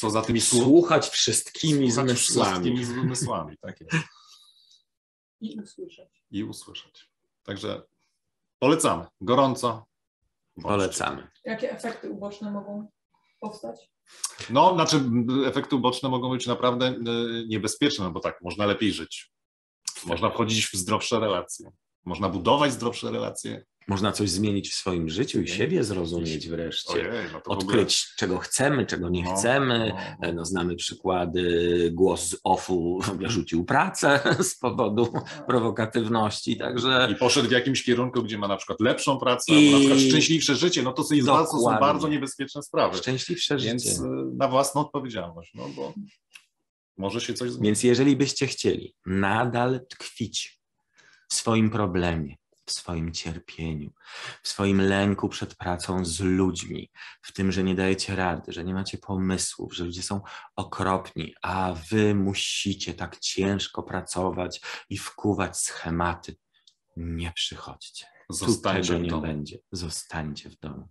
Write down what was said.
co za tymi słu- Słuchać wszystkimi słuchać zmysłami. wszystkimi zmysłami, tak jest. I usłyszeć. I usłyszeć. Także polecamy. Gorąco. Bądźcie. Polecamy. Jakie efekty uboczne mogą powstać? No, znaczy efekty uboczne mogą być naprawdę e, niebezpieczne, no bo tak, można lepiej żyć. Można wchodzić w zdrowsze relacje. Można budować zdrowsze relacje. Można coś zmienić w swoim życiu i siebie zrozumieć wreszcie. Ojej, no w ogóle- Odkryć, czego chcemy, czego nie No, chcemy. no, no. No, znamy przykłady, głos z OFU rzucił pracę z powodu prowokatywności, także I poszedł w jakimś kierunku, gdzie ma na przykład lepszą pracę, I- na przykład szczęśliwsze życie, no to są, bardzo, bardzo niebezpieczne sprawy. szczęśliwsze Więc życie. e, na własną odpowiedzialność, no bo może się coś zmienić. Więc jeżeli byście chcieli nadal tkwić w swoim problemie, w swoim cierpieniu, w swoim lęku przed pracą z ludźmi, w tym, że nie dajecie rady, że nie macie pomysłów, że ludzie są okropni, a wy musicie tak ciężko pracować i wkuwać schematy, nie przychodźcie. Tu Zostańcie tego w nie będzie. Zostańcie w domu.